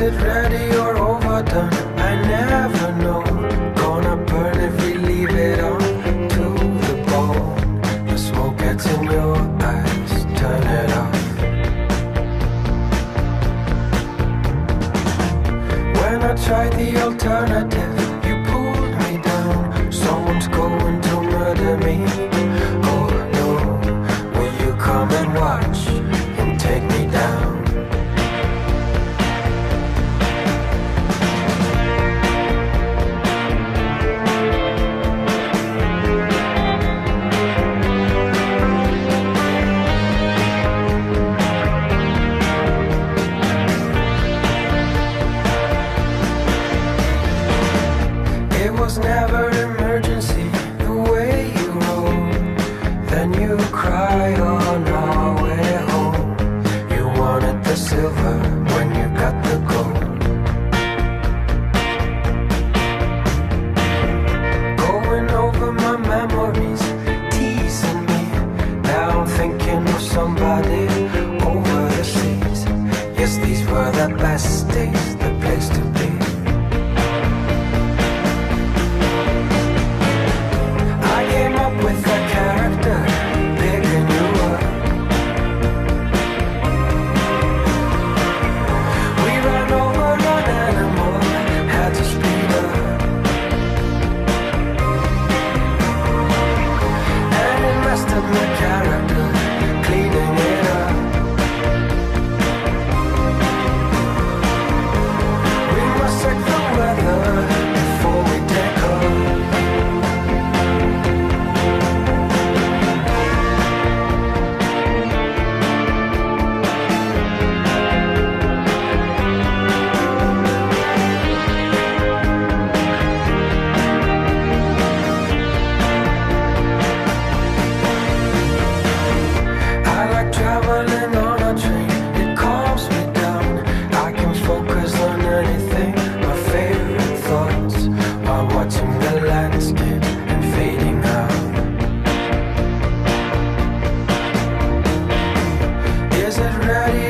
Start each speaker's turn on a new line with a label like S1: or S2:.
S1: it ready or overdone? I never know. Gonna burn if we leave it on to the bone. The smoke gets in your eyes, turn it off. When I tried the alternative, you pulled me down. Someone's going to murder me. Oh no, will you come and watch and take me the best days, the place to be. I came up with a character bigger you were. We ran over an animal, had to speed up. And invested my character, traveling on a train, it calms me down. I can focus on anything, my favorite thoughts, while watching the landscape and fading out. Is it ready